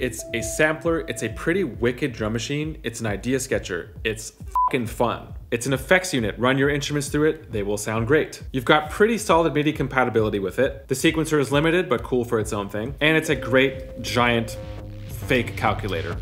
It's a sampler, it's a pretty wicked drum machine, it's an idea sketcher, it's fucking fun. It's an effects unit, run your instruments through it, they will sound great. You've got pretty solid MIDI compatibility with it. The sequencer is limited, but cool for its own thing. And it's a great, giant, fake calculator.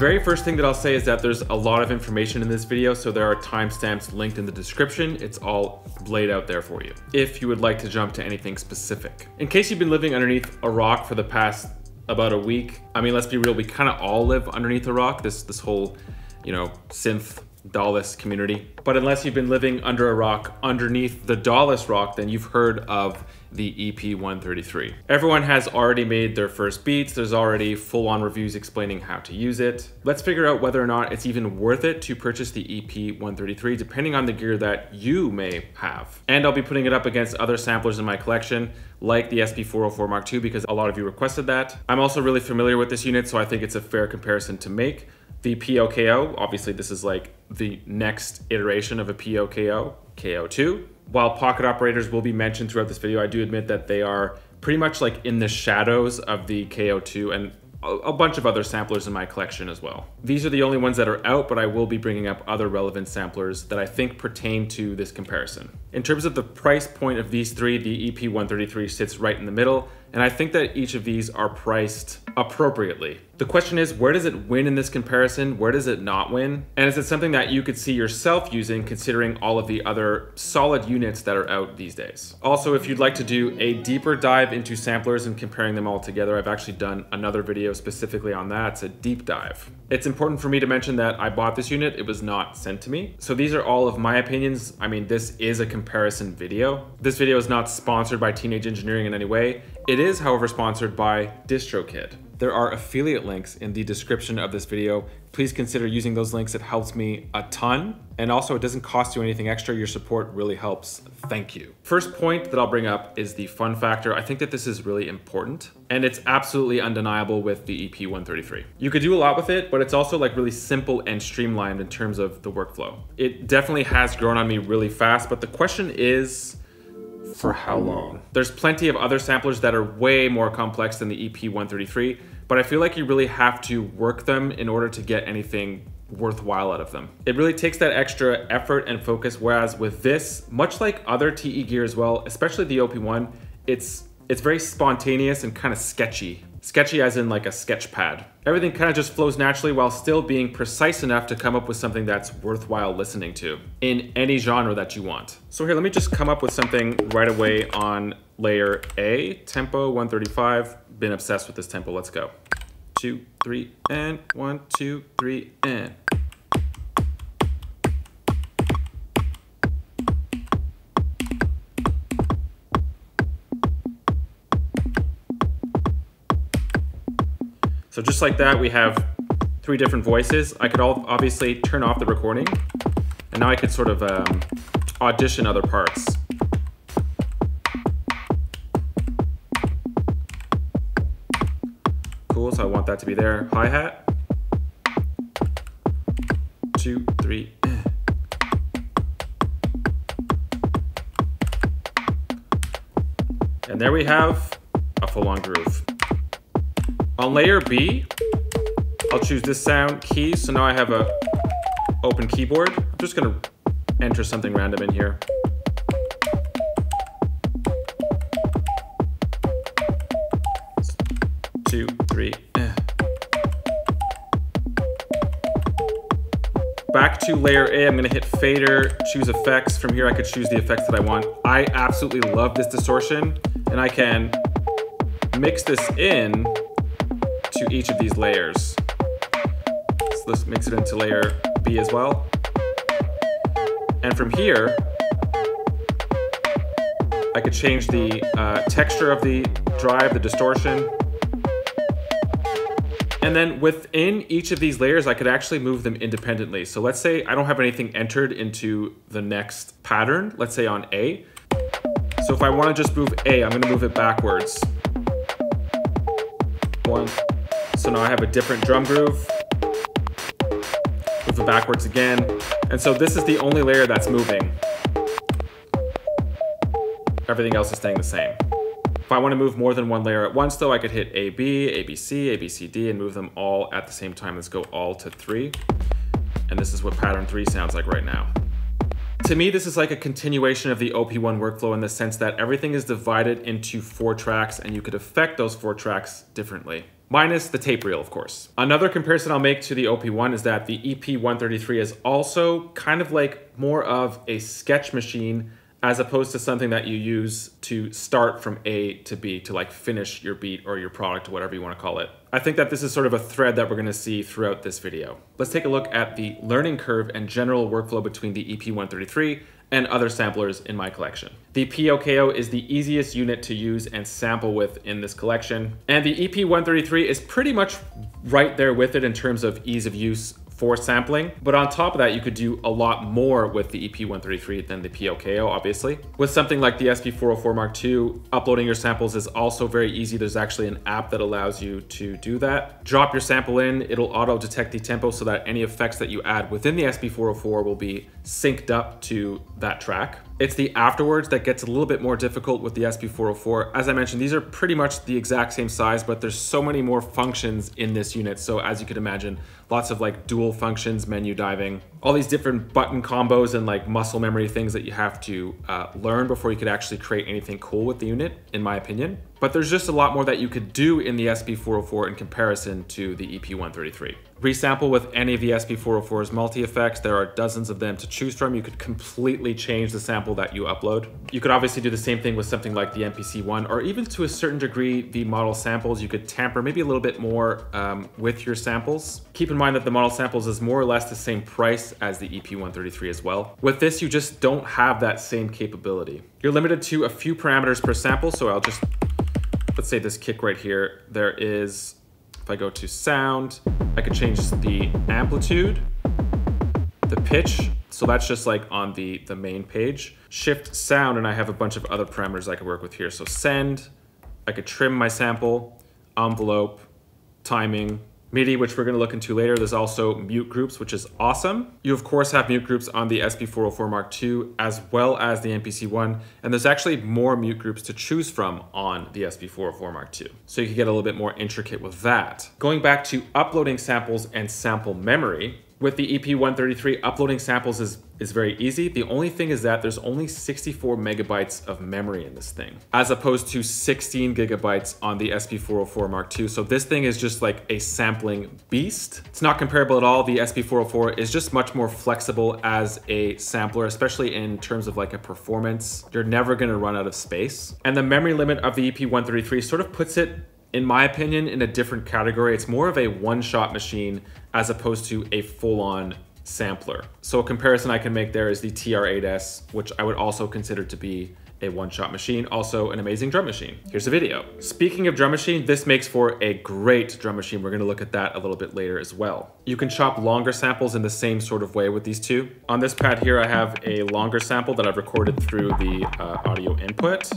Very first thing that I'll say is that there's a lot of information in this video, so there are timestamps linked in the description. It's all laid out there for you, if you would like to jump to anything specific. In case you've been living underneath a rock for the past about a week, I mean, let's be real, we kind of all live underneath a rock, this, this whole, you know, synth DAWless community. But unless you've been living under a rock underneath the DAWless rock, then you've heard of the EP133. Everyone has already made their first beats. There's already full-on reviews explaining how to use it. Let's figure out whether or not it's even worth it to purchase the EP133, depending on the gear that you may have. And I'll be putting it up against other samplers in my collection, like the SP404 Mark II, because a lot of you requested that. I'm also really familiar with this unit, so I think it's a fair comparison to make. The POKO, obviously this is like the next iteration of a POKO, KO2. While pocket operators will be mentioned throughout this video, I do admit that they are pretty much like in the shadows of the KO2 and a bunch of other samplers in my collection as well. These are the only ones that are out, but I will be bringing up other relevant samplers that I think pertain to this comparison. In terms of the price point of these three, the EP133 sits right in the middle, and I think that each of these are priced appropriately. The question is, where does it win in this comparison? Where does it not win? And is it something that you could see yourself using considering all of the other solid units that are out these days? Also, if you'd like to do a deeper dive into samplers and comparing them all together, I've actually done another video specifically on that. It's a deep dive. It's important for me to mention that I bought this unit, it was not sent to me. So these are all of my opinions. I mean, this is a comparison video. This video is not sponsored by Teenage Engineering in any way. It is, however, sponsored by DistroKid. There are affiliate links in the description of this video. Please consider using those links. It helps me a ton. And also it doesn't cost you anything extra. Your support really helps. Thank you. First point that I'll bring up is the fun factor. I think that this is really important and it's absolutely undeniable with the EP133. You could do a lot with it, but it's also like really simple and streamlined in terms of the workflow. It definitely has grown on me really fast, but the question is, for how long? There's plenty of other samplers that are way more complex than the EP133, but I feel like you really have to work them in order to get anything worthwhile out of them. It really takes that extra effort and focus, whereas with this, much like other TE gear as well, especially the OP1, it's it's very spontaneous and kind of sketchy. Sketchy as in like a sketch pad. Everything kind of just flows naturally while still being precise enough to come up with something that's worthwhile listening to in any genre that you want. So here, let me just come up with something right away on layer A, tempo 135. Been obsessed with this tempo, let's go. Two, three, and one, two, three, and. So just like that, we have three different voices. I could all obviously turn off the recording, and now I could sort of um, audition other parts. Cool, so I want that to be there. Hi-hat. Two, three, And there we have a full-on groove. On layer B, I'll choose this sound key. So now I have a open keyboard. I'm just gonna enter something random in here. Two, three. Eh. Back to layer A, I'm gonna hit fader, choose effects. From here I could choose the effects that I want. I absolutely love this distortion and I can mix this in each of these layers. So let's mix it into layer B as well. And from here, I could change the uh, texture of the drive, the distortion. And then within each of these layers, I could actually move them independently. So let's say I don't have anything entered into the next pattern, let's say on A. So if I want to just move A, I'm going to move it backwards. One. So now I have a different drum groove. Move it backwards again. And so this is the only layer that's moving. Everything else is staying the same. If I want to move more than one layer at once though, I could hit AB, ABC, ABCD and move them all at the same time. Let's go all to three. And this is what pattern three sounds like right now. To me, this is like a continuation of the OP1 workflow in the sense that everything is divided into four tracks and you could affect those four tracks differently. Minus the tape reel, of course. Another comparison I'll make to the OP1 is that the EP133 is also kind of like more of a sketch machine as opposed to something that you use to start from A to B to like finish your beat or your product, whatever you want to call it. I think that this is sort of a thread that we're going to see throughout this video. Let's take a look at the learning curve and general workflow between the EP133 and other samplers in my collection. The POKO is the easiest unit to use and sample with in this collection. And the EP133 is pretty much right there with it in terms of ease of use for sampling. But on top of that, you could do a lot more with the EP133 than the POKO, obviously. With something like the SP404 Mark II, uploading your samples is also very easy. There's actually an app that allows you to do that. Drop your sample in, it'll auto detect the tempo so that any effects that you add within the SP404 will be synced up to that track. It's the afterwards that gets a little bit more difficult with the SP404. As I mentioned, these are pretty much the exact same size, but there's so many more functions in this unit. So as you can imagine, lots of like dual functions, menu diving, all these different button combos and like muscle memory things that you have to uh, learn before you could actually create anything cool with the unit, in my opinion. But there's just a lot more that you could do in the SP404 in comparison to the EP133. Resample with any of the SP404's multi-effects. There are dozens of them to choose from. You could completely change the sample that you upload. You could obviously do the same thing with something like the MPC-1 or even to a certain degree the model samples. You could tamper maybe a little bit more um, with your samples. Keep in mind that the model samples is more or less the same price as the EP133 as well. With this, you just don't have that same capability. You're limited to a few parameters per sample, so I'll just, let's say this kick right here, there is if I go to sound, I could change the amplitude, the pitch, so that's just like on the, the main page. Shift sound, and I have a bunch of other parameters I could work with here. So send, I could trim my sample, envelope, timing, MIDI, which we're gonna look into later. There's also mute groups, which is awesome. You of course have mute groups on the SP404 Mark II as well as the MPC-1, and there's actually more mute groups to choose from on the SP404 Mark II. So you can get a little bit more intricate with that. Going back to uploading samples and sample memory, with the EP133, uploading samples is, is very easy. The only thing is that there's only 64 megabytes of memory in this thing, as opposed to 16 gigabytes on the SP404 Mark II. So this thing is just like a sampling beast. It's not comparable at all. The SP404 is just much more flexible as a sampler, especially in terms of like a performance. You're never gonna run out of space. And the memory limit of the EP133 sort of puts it in my opinion, in a different category. It's more of a one-shot machine as opposed to a full-on sampler. So a comparison I can make there is the TR-8S, which I would also consider to be a one-shot machine, also an amazing drum machine. Here's a video. Speaking of drum machine, this makes for a great drum machine. We're gonna look at that a little bit later as well. You can chop longer samples in the same sort of way with these two. On this pad here, I have a longer sample that I've recorded through the uh, audio input.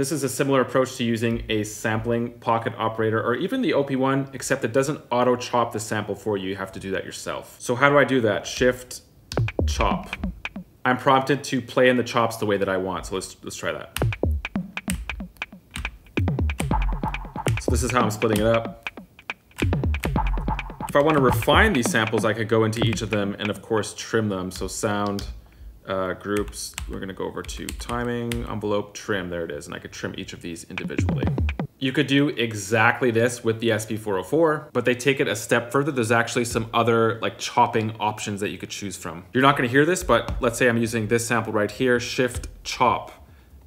This is a similar approach to using a sampling pocket operator or even the OP1, except it doesn't auto chop the sample for you. You have to do that yourself. So how do I do that? Shift, chop. I'm prompted to play in the chops the way that I want. So let's, let's try that. So this is how I'm splitting it up. If I want to refine these samples, I could go into each of them and of course trim them. So sound, uh, groups, we're gonna go over to timing, envelope, trim, there it is, and I could trim each of these individually. You could do exactly this with the SP404, but they take it a step further. There's actually some other like chopping options that you could choose from. You're not gonna hear this, but let's say I'm using this sample right here, shift chop.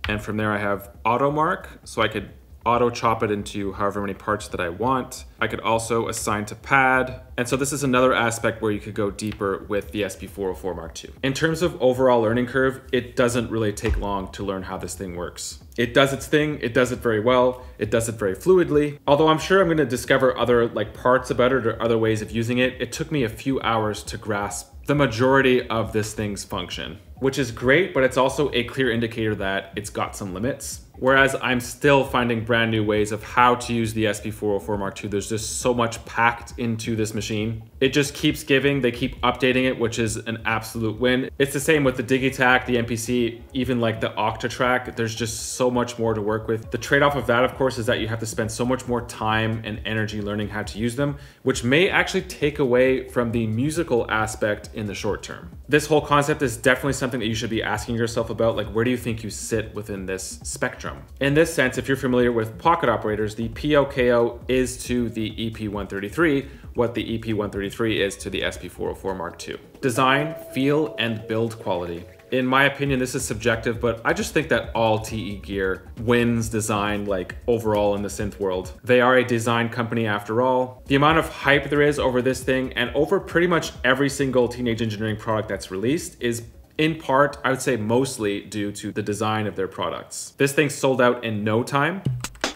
And from there I have auto mark, so I could auto chop it into however many parts that I want. I could also assign to pad. And so this is another aspect where you could go deeper with the SP404 Mark II. In terms of overall learning curve, it doesn't really take long to learn how this thing works. It does its thing, it does it very well, it does it very fluidly. Although I'm sure I'm gonna discover other like parts about it or other ways of using it, it took me a few hours to grasp the majority of this thing's function. which is great, but it's also a clear indicator that it's got some limits. Whereas I'm still finding brand new ways of how to use the SP404 Mark II. There's just so much packed into this machine. It just keeps giving, they keep updating it, which is an absolute win. It's the same with the Digitakt, the MPC, even like the Octatrack. There's just so much more to work with. The trade-off of that, of course, is that you have to spend so much more time and energy learning how to use them, which may actually take away from the musical aspect in the short term. This whole concept is definitely something that you should be asking yourself about, like where do you think you sit within this spectrum? In this sense, if you're familiar with pocket operators, the POKO is to the EP133 what the EP133 is to the SP404 Mark II. Design, feel, and build quality. In my opinion, this is subjective, but I just think that all TE gear wins design like overall in the synth world. They are a design company after all. The amount of hype there is over this thing and over pretty much every single teenage engineering product that's released is in part, I would say mostly due to the design of their products. This thing sold out in no time.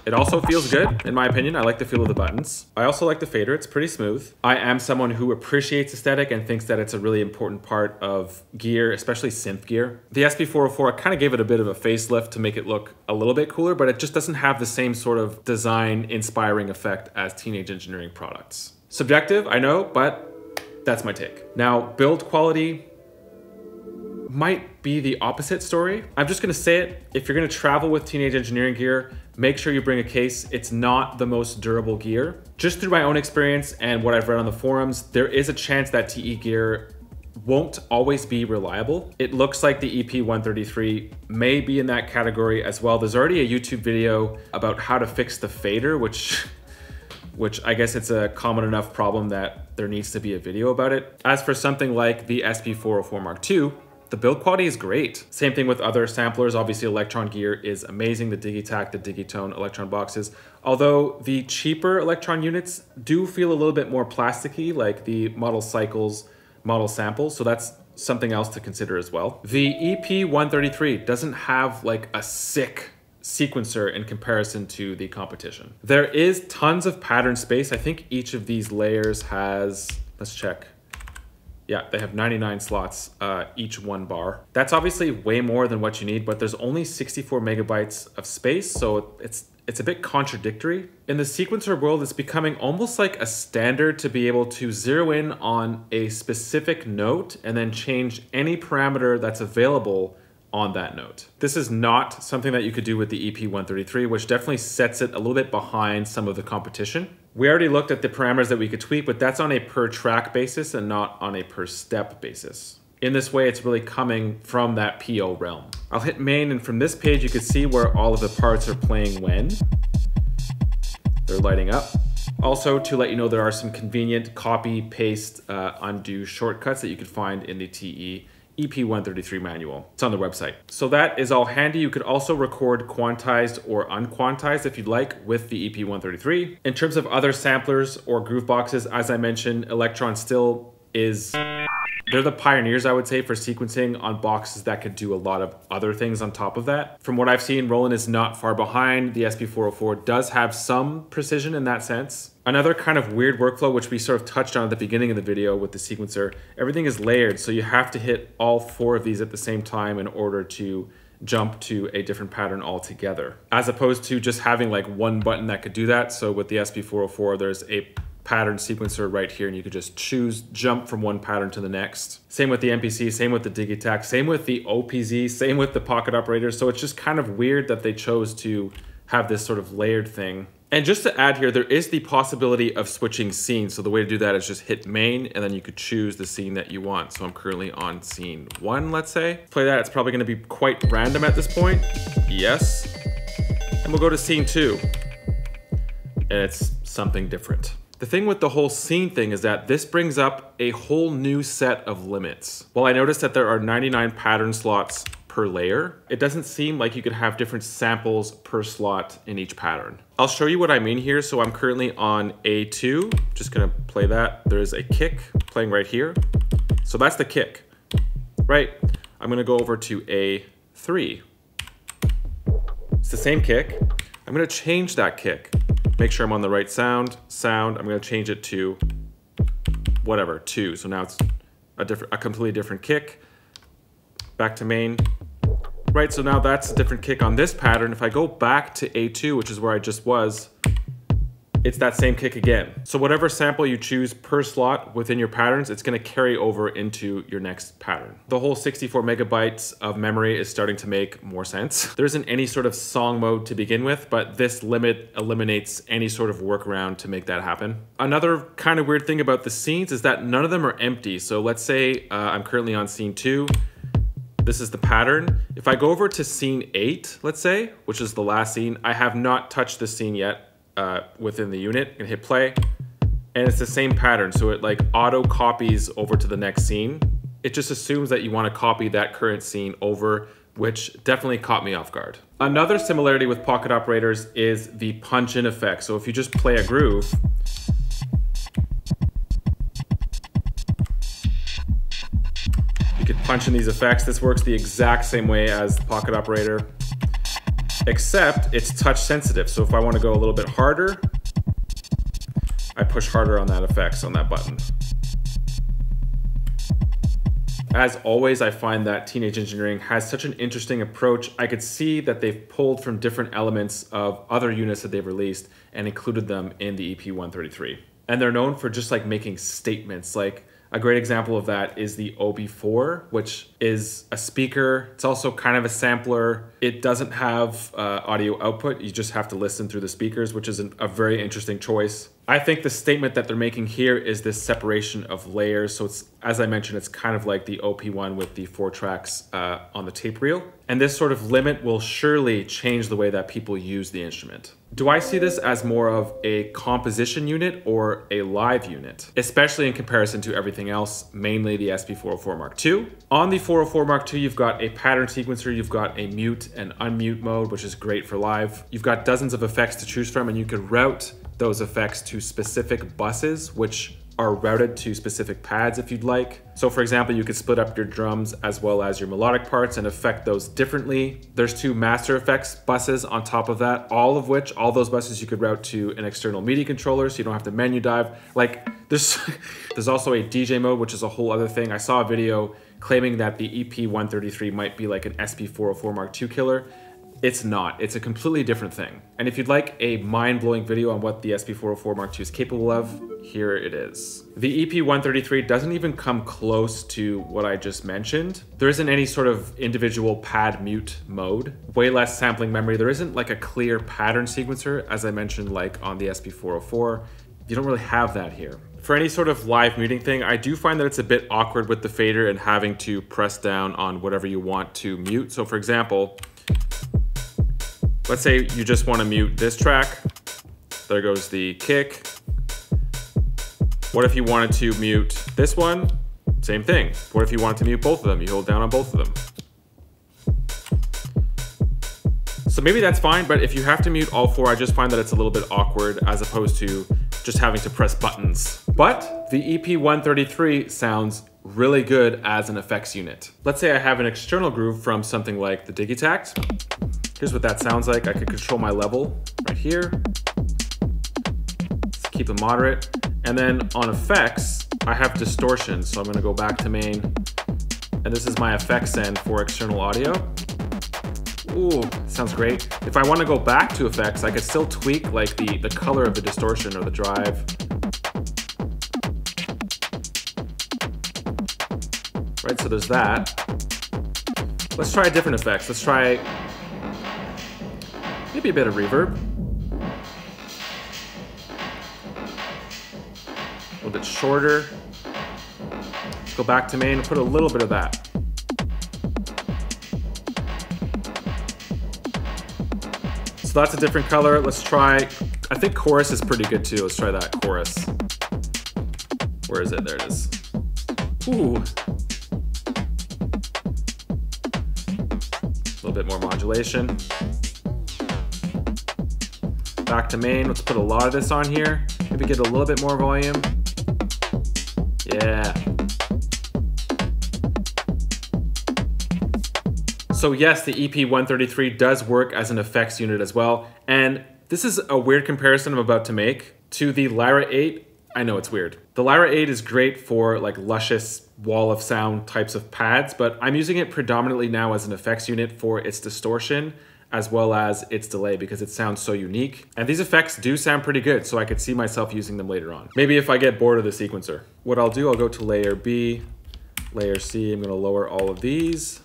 It also feels good, in my opinion. I like the feel of the buttons. I also like the fader, it's pretty smooth. I am someone who appreciates aesthetic and thinks that it's a really important part of gear, especially synth gear. The SP404, I kind of gave it a bit of a facelift to make it look a little bit cooler, but it just doesn't have the same sort of design inspiring effect as teenage engineering products. Subjective, I know, but that's my take. Now, build quality, might be the opposite story. I'm just gonna say it. If you're gonna travel with teenage engineering gear, make sure you bring a case. It's not the most durable gear. Just through my own experience and what I've read on the forums, there is a chance that TE gear won't always be reliable. It looks like the EP133 may be in that category as well. There's already a YouTube video about how to fix the fader, which which I guess it's a common enough problem that there needs to be a video about it. As for something like the SP404 Mark II, the build quality is great. Same thing with other samplers. Obviously, Elektron gear is amazing. The Digitakt, the Digitone Elektron boxes. Although the cheaper Elektron units do feel a little bit more plasticky, like the Model Cycles, Model Samples. So that's something else to consider as well. The EP133 doesn't have like a sick sequencer in comparison to the competition. There is tons of pattern space. I think each of these layers has, let's check, yeah, they have 99 slots, uh, each one bar. That's obviously way more than what you need, but there's only 64 megabytes of space, so it's it's a bit contradictory. In the sequencer world, it's becoming almost like a standard to be able to zero in on a specific note and then change any parameter that's available on that note. This is not something that you could do with the EP133, which definitely sets it a little bit behind some of the competition. We already looked at the parameters that we could tweak, but that's on a per track basis and not on a per step basis. In this way, it's really coming from that PO realm. I'll hit main, and from this page, you can see where all of the parts are playing when. They're lighting up. Also, to let you know, there are some convenient copy, paste, uh, undo shortcuts that you could find in the TE EP133 manual. It's on the website. So that is all handy. You could also record quantized or unquantized if you'd like with the EP133. In terms of other samplers or groove boxes, as I mentioned, Elektron still is they're the pioneers, I would say, for sequencing on boxes that could do a lot of other things on top of that. From what I've seen, Roland is not far behind. The SP404 does have some precision in that sense. Another kind of weird workflow, which we sort of touched on at the beginning of the video with the sequencer, everything is layered, so you have to hit all four of these at the same time in order to jump to a different pattern altogether, as opposed to just having like one button that could do that. So with the SP404, there's a pattern sequencer right here and you could just choose jump from one pattern to the next. Same with the MPC, same with the Digitakt, same with the OPZ, same with the pocket operators. So it's just kind of weird that they chose to have this sort of layered thing. And just to add here, there is the possibility of switching scenes. So the way to do that is just hit main and then you could choose the scene that you want. So I'm currently on scene one, let's say. Play that, it's probably gonna be quite random at this point. Yes. And we'll go to scene two. And it's something different. The thing with the whole scene thing is that this brings up a whole new set of limits. While I noticed that there are 99 pattern slots per layer, it doesn't seem like you could have different samples per slot in each pattern. I'll show you what I mean here. So I'm currently on A2, just gonna play that. There's a kick playing right here. So that's the kick, right? I'm gonna go over to A3. It's the same kick. I'm gonna change that kick make sure I'm on the right sound. Sound, I'm gonna change it to whatever, two. So now it's a different, a completely different kick. back to main. Right, so now that's a different kick on this pattern. If I go back to A2, which is where I just was, it's that same kick again. So whatever sample you choose per slot within your patterns, it's gonna carry over into your next pattern. The whole 64 megabytes of memory is starting to make more sense. There isn't any sort of song mode to begin with, but this limit eliminates any sort of workaround to make that happen. Another kind of weird thing about the scenes is that none of them are empty. So let's say uh, I'm currently on scene two, this is the pattern. If I go over to scene eight, let's say, which is the last scene, I have not touched this scene yet uh, within the unit and hit play. And it's the same pattern. So it like auto copies over to the next scene. It just assumes that you want to copy that current scene over, which definitely caught me off guard. Another similarity with pocket operators is the punch in effect. So if you just play a groove, punch in these effects. This works the exact same way as the pocket operator except it's touch sensitive. So if I want to go a little bit harder, I push harder on that effects on that button. As always, I find that Teenage Engineering has such an interesting approach. I could see that they've pulled from different elements of other units that they've released and included them in the EP133. And they're known for just like making statements like a great example of that is the OB4, which is a speaker. It's also kind of a sampler. It doesn't have uh, audio output. You just have to listen through the speakers, which is an, a very interesting choice. I think the statement that they're making here is this separation of layers. So it's, as I mentioned, it's kind of like the OP1 with the four tracks uh, on the tape reel. And this sort of limit will surely change the way that people use the instrument. Do I see this as more of a composition unit or a live unit? Especially in comparison to everything else, mainly the SP404 Mark II. On the 404 Mark II, you've got a pattern sequencer, you've got a mute and unmute mode, which is great for live. You've got dozens of effects to choose from and you can route those effects to specific buses, which are routed to specific pads if you'd like. So for example, you could split up your drums as well as your melodic parts and affect those differently. There's two master effects buses on top of that, all of which, all those buses you could route to an external MIDI controller so you don't have to menu dive. Like there's, there's also a DJ mode, which is a whole other thing. I saw a video claiming that the EP133 might be like an SP404 Mark II killer. It's not. It's a completely different thing. And if you'd like a mind-blowing video on what the SP404 Mark II is capable of, here it is. The EP133 doesn't even come close to what I just mentioned. There isn't any sort of individual pad mute mode, way less sampling memory. There isn't like a clear pattern sequencer, as I mentioned, like on the SP404. You don't really have that here. For any sort of live muting thing, I do find that it's a bit awkward with the fader and having to press down on whatever you want to mute. So for example, Let's say you just want to mute this track. There goes the kick. What if you wanted to mute this one? Same thing. What if you wanted to mute both of them? You hold down on both of them. So maybe that's fine, but if you have to mute all four, I just find that it's a little bit awkward as opposed to just having to press buttons. But the EP133 sounds really good as an effects unit. Let's say I have an external groove from something like the Digitakt. Here's what that sounds like. I could control my level right here. Let's keep it moderate. And then on effects, I have distortion. So I'm gonna go back to main. And this is my effects end for external audio. Ooh, sounds great. If I wanna go back to effects, I could still tweak like the, the color of the distortion or the drive. Right, so there's that. Let's try different effects. Let's try Maybe a bit of reverb. A little bit shorter. Go back to main, and put a little bit of that. So that's a different color. Let's try, I think chorus is pretty good too. Let's try that chorus. Where is it? There it is. Ooh. A little bit more modulation. Back to main, let's put a lot of this on here. Maybe get a little bit more volume. Yeah. So yes, the EP133 does work as an effects unit as well. And this is a weird comparison I'm about to make. To the Lyra 8, I know it's weird. The Lyra 8 is great for like luscious wall of sound types of pads, but I'm using it predominantly now as an effects unit for its distortion as well as its delay because it sounds so unique. And these effects do sound pretty good, so I could see myself using them later on. Maybe if I get bored of the sequencer. What I'll do, I'll go to layer B, layer C, I'm gonna lower all of these.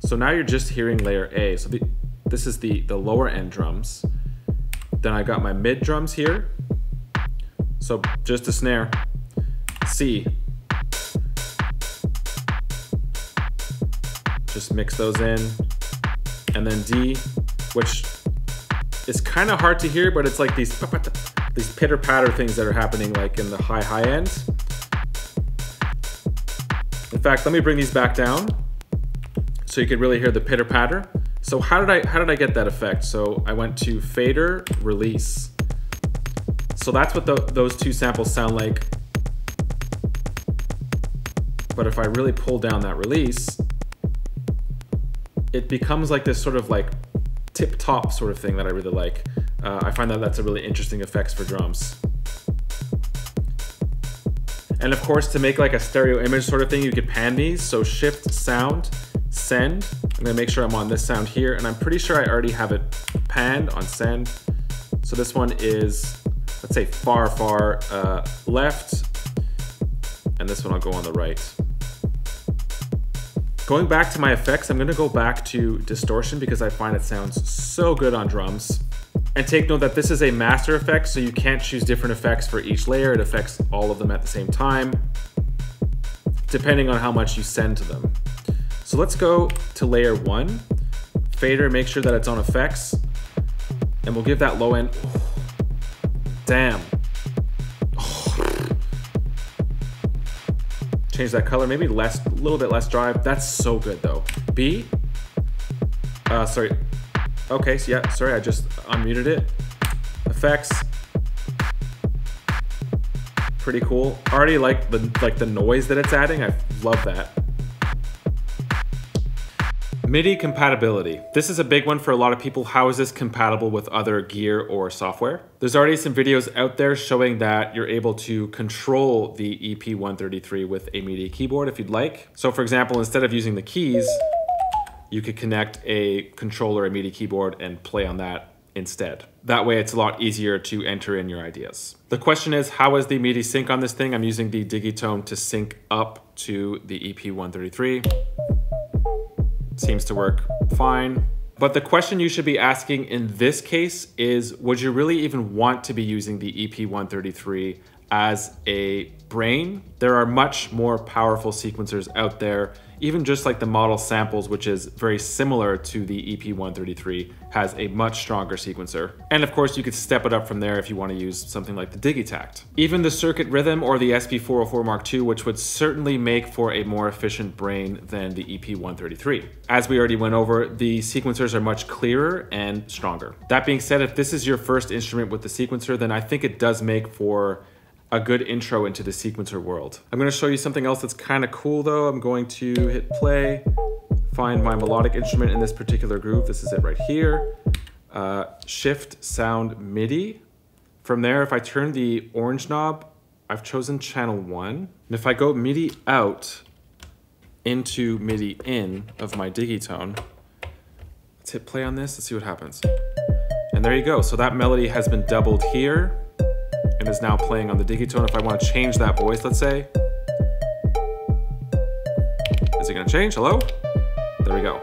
So now you're just hearing layer A. So the, this is the, the lower end drums. Then I got my mid drums here. So just a snare. C. Just mix those in. And then D, which is kind of hard to hear, but it's like these these pitter patter things that are happening like in the high high end. In fact, let me bring these back down so you can really hear the pitter patter. So how did I how did I get that effect? So I went to fader release. So that's what the, those two samples sound like. But if I really pull down that release, it becomes like this sort of like tip top sort of thing that I really like. Uh, I find that that's a really interesting effects for drums. And of course, to make like a stereo image sort of thing, you could pan these. So shift sound, send. I'm gonna make sure I'm on this sound here. And I'm pretty sure I already have it panned on send. So this one is, let's say far, far uh, left. And this one I'll go on the right. Going back to my effects, I'm gonna go back to distortion because I find it sounds so good on drums. And take note that this is a master effect, so you can't choose different effects for each layer. It affects all of them at the same time, depending on how much you send to them. So let's go to layer one, fader, make sure that it's on effects, and we'll give that low end, damn. Change that color, maybe less, a little bit less drive. That's so good though. B, uh, sorry, Okay, so yeah, sorry, I just unmuted it. Effects. Pretty cool. Already like the like the noise that it's adding. I love that. MIDI compatibility. This is a big one for a lot of people. How is this compatible with other gear or software? There's already some videos out there showing that you're able to control the EP133 with a MIDI keyboard if you'd like. So for example, instead of using the keys, you could connect a controller, a MIDI keyboard, and play on that instead. That way it's a lot easier to enter in your ideas. The question is, how is the MIDI sync on this thing? I'm using the Digitone to sync up to the EP133. Seems to work fine. But the question you should be asking in this case is, would you really even want to be using the EP133 as a brain? There are much more powerful sequencers out there even just like the model samples, which is very similar to the EP133, has a much stronger sequencer. And of course, you could step it up from there if you want to use something like the Digitakt. Even the Circuit Rhythm or the SP404 Mark II, which would certainly make for a more efficient brain than the EP133. As we already went over, the sequencers are much clearer and stronger. That being said, if this is your first instrument with the sequencer, then I think it does make for a good intro into the sequencer world. I'm gonna show you something else that's kind of cool though. I'm going to hit play, find my melodic instrument in this particular groove. This is it right here. Uh, shift sound MIDI. From there, if I turn the orange knob, I've chosen channel one. And if I go MIDI out into MIDI in of my Digitone, let's hit play on this, let's see what happens. And there you go. So that melody has been doubled here and is now playing on the Digitone. If I want to change that voice, let's say. Is it going to change? Hello? There we go.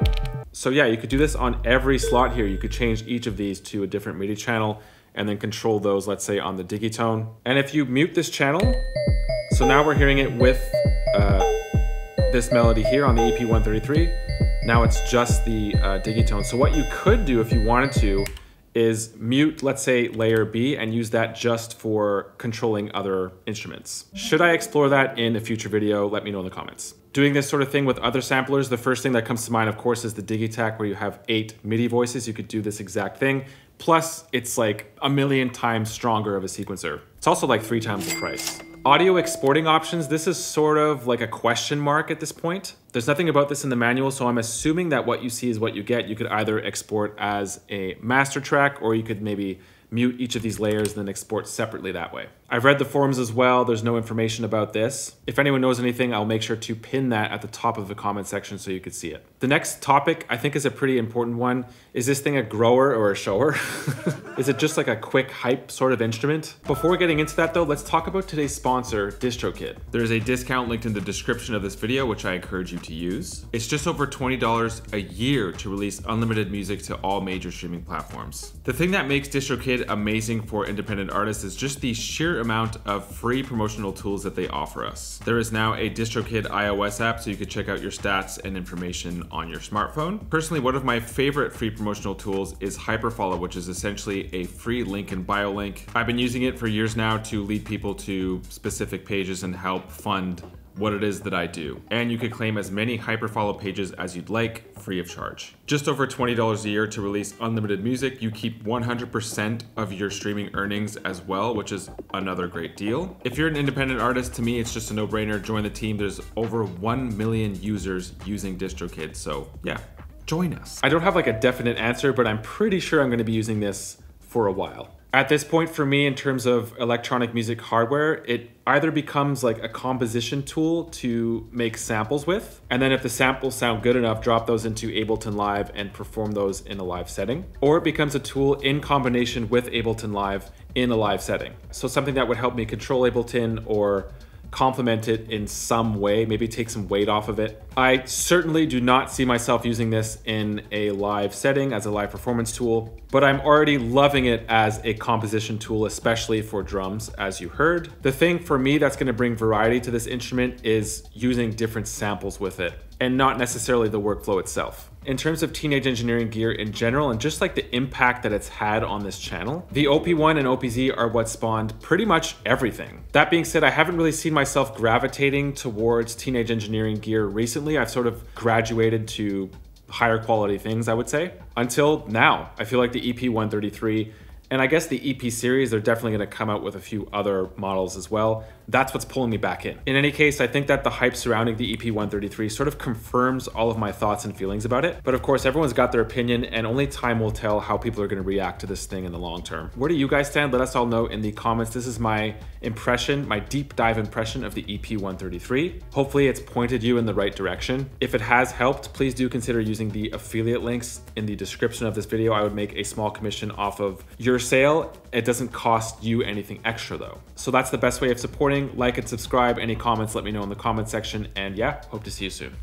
So yeah, you could do this on every slot here. You could change each of these to a different MIDI channel and then control those, let's say, on the Digitone. And if you mute this channel, so now we're hearing it with uh, this melody here on the EP133. Now it's just the uh, Digitone. So what you could do if you wanted to is mute, let's say, layer B and use that just for controlling other instruments. Should I explore that in a future video? Let me know in the comments. Doing this sort of thing with other samplers, the first thing that comes to mind, of course, is the Digitakt where you have eight MIDI voices. You could do this exact thing. Plus, it's like a million times stronger of a sequencer. It's also like three times the price. Audio exporting options, this is sort of like a question mark at this point. There's nothing about this in the manual, so I'm assuming that what you see is what you get. You could either export as a master track or you could maybe mute each of these layers and then export separately that way. I've read the forums as well. There's no information about this. If anyone knows anything, I'll make sure to pin that at the top of the comment section so you could see it. The next topic I think is a pretty important one. Is this thing a grower or a shower? is it just like a quick hype sort of instrument? Before getting into that though, let's talk about today's sponsor, DistroKid. There's a discount linked in the description of this video, which I encourage you to use. It's just over $20 a year to release unlimited music to all major streaming platforms. The thing that makes DistroKid amazing for independent artists is just the sheer amount of free promotional tools that they offer us. There is now a DistroKid iOS app so you can check out your stats and information on your smartphone. Personally, one of my favorite free promotional tools is Hyperfollow, which is essentially a free link and bio link. I've been using it for years now to lead people to specific pages and help fund what it is that I do. And you could claim as many hyperfollow pages as you'd like, free of charge. Just over $20 a year to release unlimited music. You keep 100% of your streaming earnings as well, which is another great deal. If you're an independent artist, to me, it's just a no-brainer. Join the team. There's over 1 million users using DistroKid. So yeah, join us. I don't have like a definite answer, but I'm pretty sure I'm gonna be using this for a while. At this point for me, in terms of electronic music hardware, it either becomes like a composition tool to make samples with, and then if the samples sound good enough, drop those into Ableton Live and perform those in a live setting. Or it becomes a tool in combination with Ableton Live in a live setting. So something that would help me control Ableton or complement it in some way, maybe take some weight off of it. I certainly do not see myself using this in a live setting as a live performance tool, but I'm already loving it as a composition tool, especially for drums, as you heard. The thing for me that's gonna bring variety to this instrument is using different samples with it and not necessarily the workflow itself in terms of teenage engineering gear in general and just like the impact that it's had on this channel, the OP1 and OPZ are what spawned pretty much everything. That being said, I haven't really seen myself gravitating towards teenage engineering gear recently. I've sort of graduated to higher quality things, I would say. Until now, I feel like the EP133 and I guess the EP series, they're definitely going to come out with a few other models as well. That's what's pulling me back in. In any case, I think that the hype surrounding the EP133 sort of confirms all of my thoughts and feelings about it. But of course, everyone's got their opinion, and only time will tell how people are going to react to this thing in the long term. Where do you guys stand? Let us all know in the comments. This is my impression, my deep dive impression of the EP133. Hopefully, it's pointed you in the right direction. If it has helped, please do consider using the affiliate links in the description of this video. I would make a small commission off of your sale. It doesn't cost you anything extra though. So that's the best way of supporting. Like and subscribe. Any comments, let me know in the comment section. And yeah, hope to see you soon.